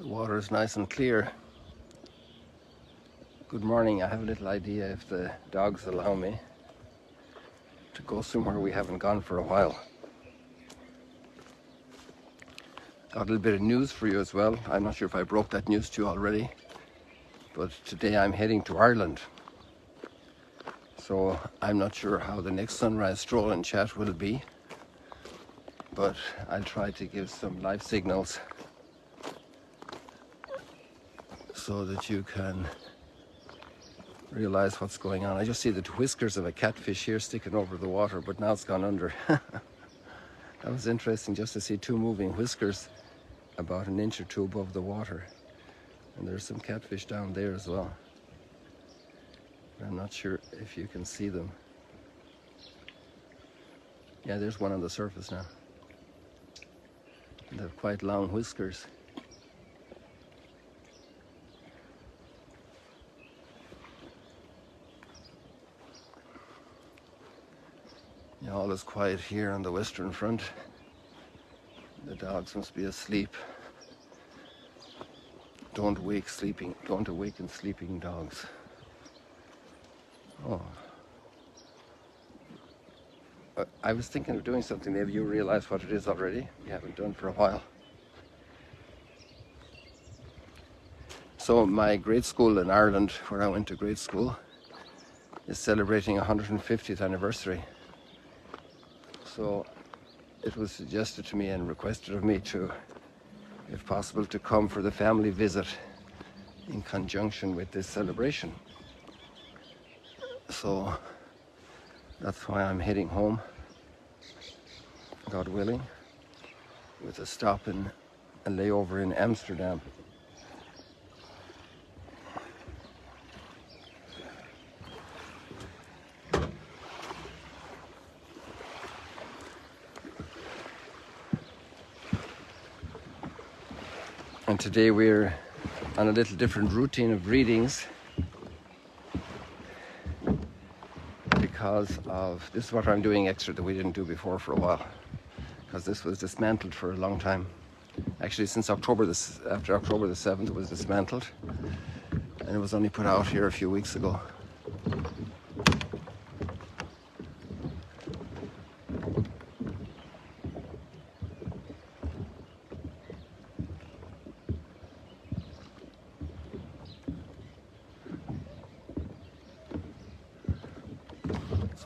water is nice and clear. Good morning. I have a little idea if the dogs allow me to go somewhere we haven't gone for a while. Got a little bit of news for you as well. I'm not sure if I broke that news to you already, but today I'm heading to Ireland. So I'm not sure how the next sunrise stroll and chat will be, but I'll try to give some live signals so that you can realize what's going on. I just see the whiskers of a catfish here sticking over the water, but now it's gone under. that was interesting just to see two moving whiskers about an inch or two above the water. And there's some catfish down there as well. I'm not sure if you can see them. Yeah, there's one on the surface now. They have quite long whiskers. All is quiet here on the western front. The dogs must be asleep. Don't wake sleeping, don't awaken sleeping dogs. Oh. Uh, I was thinking of doing something. Maybe you realize what it is already. We haven't done for a while. So my grade school in Ireland, where I went to grade school, is celebrating 150th anniversary. So it was suggested to me and requested of me to, if possible, to come for the family visit in conjunction with this celebration. So that's why I'm heading home, God willing, with a stop in a layover in Amsterdam. And today we're on a little different routine of readings because of this is what I'm doing extra that we didn't do before for a while because this was dismantled for a long time. Actually, since October this after October the 7th, it was dismantled and it was only put out here a few weeks ago.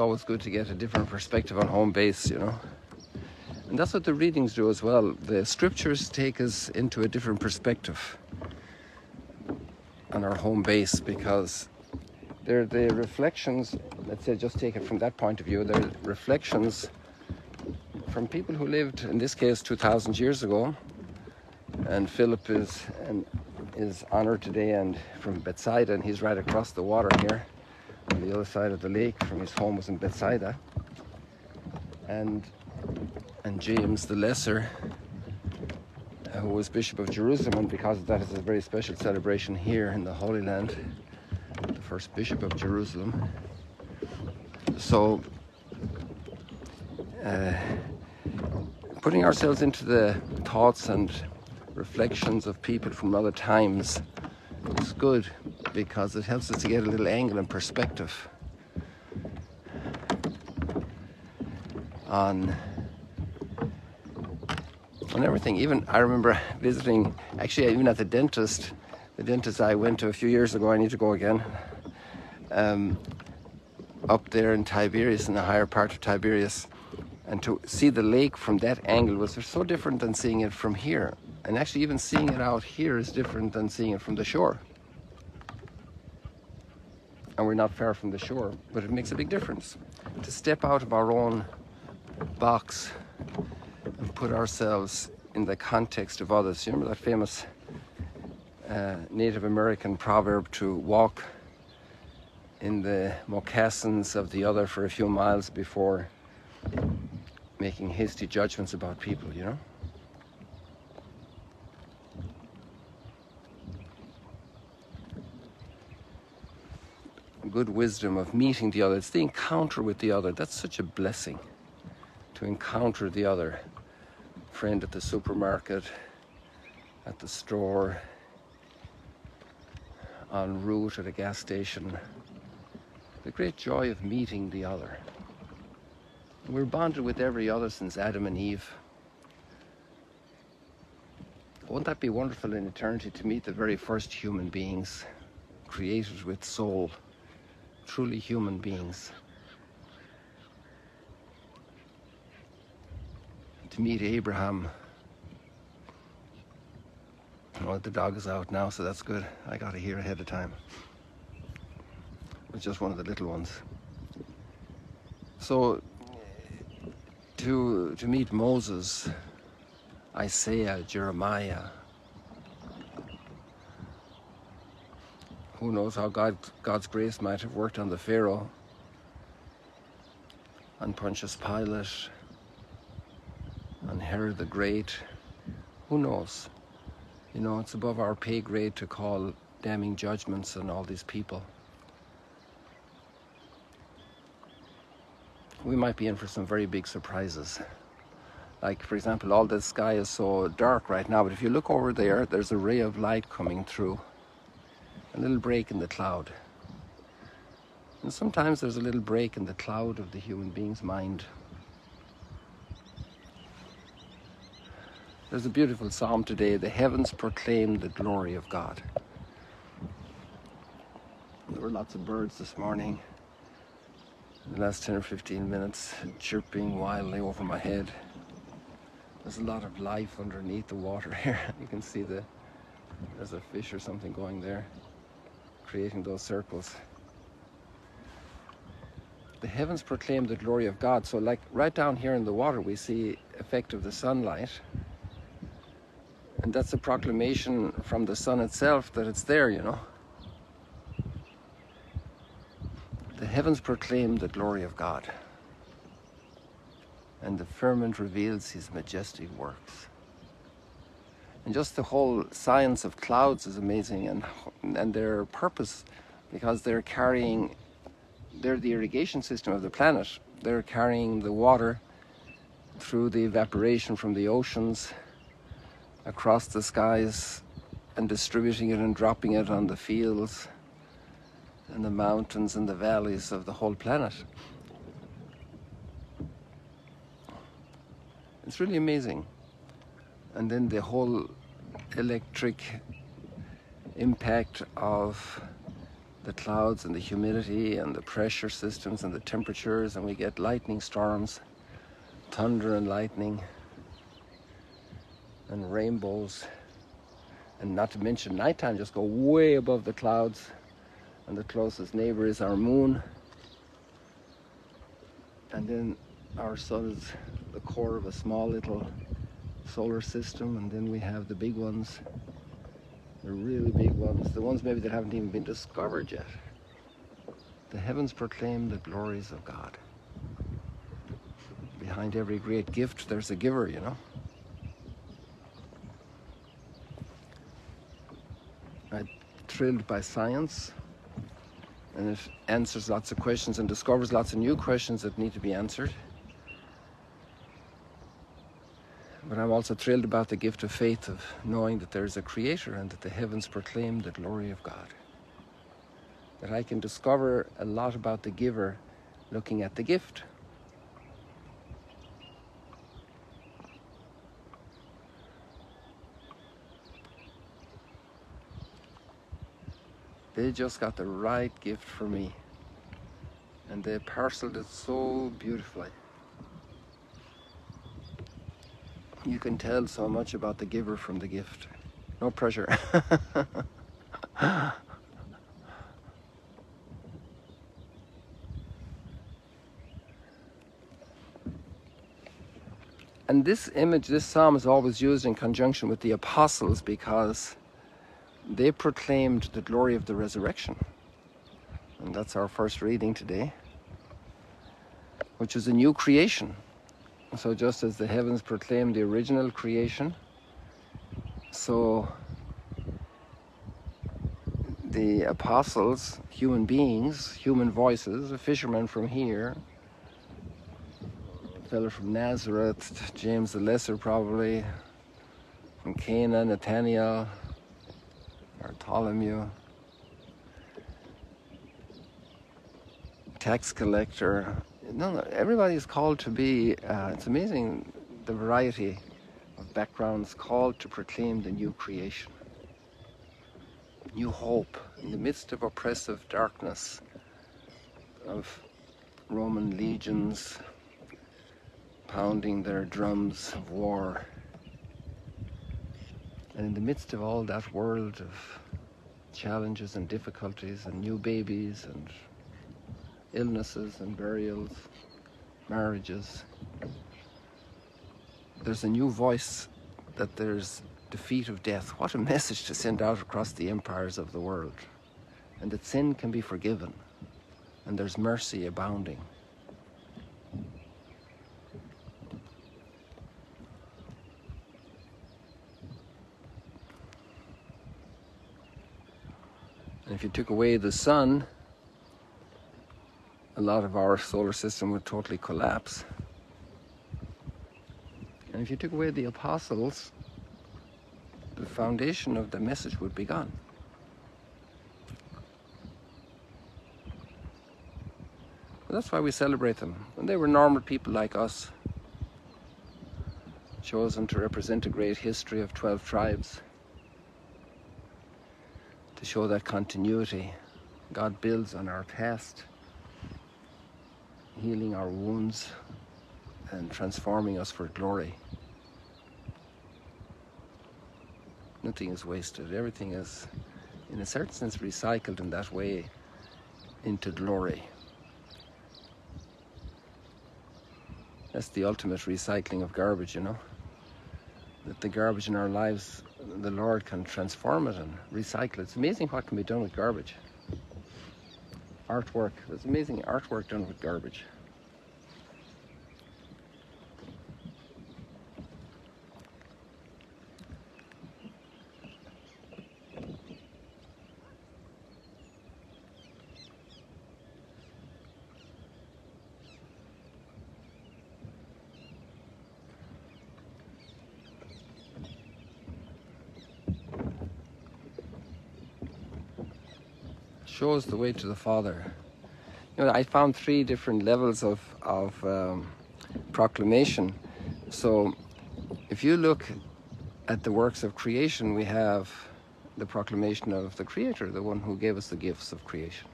Always good to get a different perspective on home base, you know. And that's what the readings do as well. The scriptures take us into a different perspective on our home base because they're the reflections, let's say just take it from that point of view, they're reflections from people who lived, in this case, 2,000 years ago. And Philip is, and is honored today and from Bethsaida, and he's right across the water here on the other side of the lake from his home was in Bethsaida. And and James the Lesser, uh, who was Bishop of Jerusalem, and because of that, it's a very special celebration here in the Holy Land, the first Bishop of Jerusalem. So, uh, putting ourselves into the thoughts and reflections of people from other times is good because it helps us to get a little angle and perspective on on everything. Even I remember visiting, actually, even at the dentist, the dentist I went to a few years ago. I need to go again. Um, up there in Tiberias, in the higher part of Tiberias, and to see the lake from that angle was so different than seeing it from here. And actually, even seeing it out here is different than seeing it from the shore. And we're not far from the shore, but it makes a big difference to step out of our own box and put ourselves in the context of others. You remember that famous uh, Native American proverb to walk in the moccasins of the other for a few miles before making hasty judgments about people, you know? Good wisdom of meeting the other. It's the encounter with the other. That's such a blessing to encounter the other friend at the supermarket, at the store, en route at a gas station. The great joy of meeting the other. We're bonded with every other since Adam and Eve. Won't that be wonderful in eternity to meet the very first human beings created with soul, truly human beings? To meet Abraham. Oh, the dog is out now, so that's good. I got to hear ahead of time. It's just one of the little ones. So, to to meet Moses Isaiah, Jeremiah. Who knows how God, God's grace might have worked on the Pharaoh, on Pontius Pilate, on Herod the Great. Who knows? You know, it's above our pay grade to call damning judgments on all these people. We might be in for some very big surprises. Like, for example, all the sky is so dark right now, but if you look over there, there's a ray of light coming through. A little break in the cloud. And sometimes there's a little break in the cloud of the human being's mind. There's a beautiful psalm today the heavens proclaim the glory of God. There were lots of birds this morning. In the last 10 or 15 minutes, chirping wildly over my head. There's a lot of life underneath the water here. you can see the there's a fish or something going there, creating those circles. The heavens proclaim the glory of God. So, like right down here in the water, we see effect of the sunlight, and that's a proclamation from the sun itself that it's there. You know. The heavens proclaim the glory of God and the firmament reveals his majestic works. And just the whole science of clouds is amazing and, and their purpose because they're carrying, they're the irrigation system of the planet. They're carrying the water through the evaporation from the oceans across the skies and distributing it and dropping it on the fields and the mountains and the valleys of the whole planet. It's really amazing. And then the whole electric impact of the clouds and the humidity and the pressure systems and the temperatures, and we get lightning storms, thunder and lightning, and rainbows. And not to mention nighttime just go way above the clouds, and the closest neighbor is our moon. And then our sun is the core of a small little solar system, and then we have the big ones, the really big ones, the ones maybe that haven't even been discovered yet. The heavens proclaim the glories of God. Behind every great gift, there's a giver, you know. I'm thrilled by science, and it answers lots of questions and discovers lots of new questions that need to be answered. But I'm also thrilled about the gift of faith of knowing that there is a creator and that the heavens proclaim the glory of God. That I can discover a lot about the giver looking at the gift. They just got the right gift for me. And they parceled it so beautifully. You can tell so much about the giver from the gift. No pressure. and this image, this psalm is always used in conjunction with the apostles because they proclaimed the glory of the resurrection. And that's our first reading today, which is a new creation. So just as the heavens proclaim the original creation, so the apostles, human beings, human voices, a fisherman from here, a fellow from Nazareth, James the Lesser probably, from Cana, Nathaniel, Bartholomew, tax collector, no, no, everybody is called to be. Uh, it's amazing the variety of backgrounds called to proclaim the new creation, new hope in the midst of oppressive darkness, of Roman legions pounding their drums of war. And in the midst of all that world of challenges and difficulties and new babies and illnesses and burials, marriages, there's a new voice that there's defeat of death. What a message to send out across the empires of the world. And that sin can be forgiven and there's mercy abounding. And if you took away the sun, a lot of our solar system would totally collapse. And if you took away the apostles, the foundation of the message would be gone. That's why we celebrate them. And they were normal people like us, chosen to represent a great history of 12 tribes to show that continuity. God builds on our past, healing our wounds and transforming us for glory. Nothing is wasted. Everything is, in a certain sense, recycled in that way into glory. That's the ultimate recycling of garbage, you know. That the garbage in our lives the Lord can transform it and recycle it. It's amazing what can be done with garbage. Artwork. There's amazing artwork done with garbage. Shows the way to the Father. You know, I found three different levels of, of um, proclamation. So if you look at the works of creation, we have the proclamation of the Creator, the one who gave us the gifts of creation.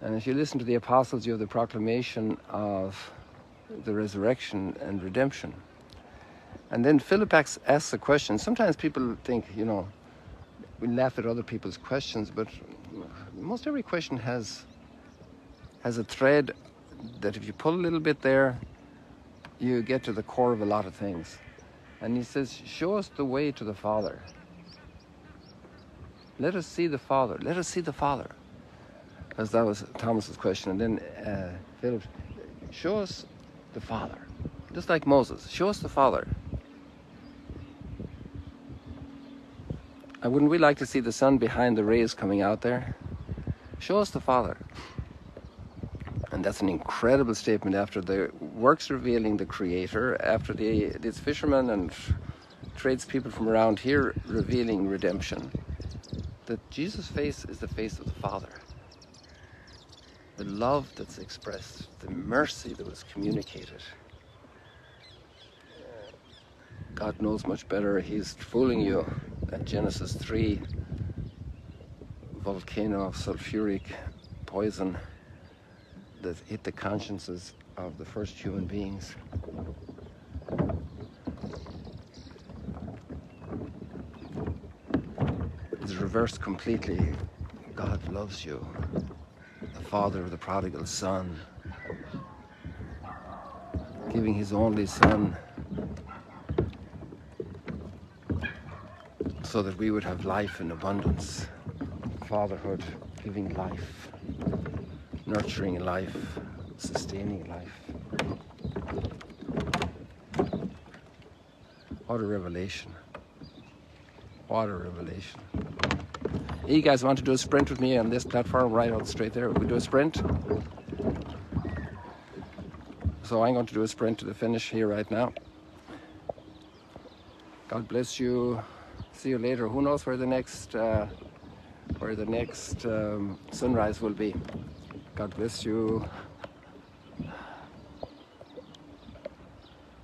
And if you listen to the apostles, you have the proclamation of the resurrection and redemption. And then Philip asks, asks a question. Sometimes people think, you know, we laugh at other people's questions, but most every question has has a thread that if you pull a little bit there, you get to the core of a lot of things. And he says, Show us the way to the Father. Let us see the Father. Let us see the Father. As that was Thomas's question. And then uh, Philip, show us the Father. Just like Moses, show us the Father. And wouldn't we like to see the sun behind the rays coming out there? Show us the Father. And that's an incredible statement after the works revealing the Creator, after the these fishermen and tradespeople from around here revealing redemption. That Jesus' face is the face of the Father. The love that's expressed, the mercy that was communicated. God knows much better. He's fooling you. Genesis 3, volcano of sulfuric poison that hit the consciences of the first human beings. It's reversed completely. God loves you, the father of the prodigal son, giving his only son so that we would have life in abundance fatherhood, giving life, nurturing life, sustaining life. What a revelation. What a revelation. You guys want to do a sprint with me on this platform right out straight there? We do a sprint? So I'm going to do a sprint to the finish here right now. God bless you see you later. Who knows where the next uh, where the next um, sunrise will be. God bless you.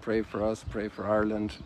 Pray for us, pray for Ireland.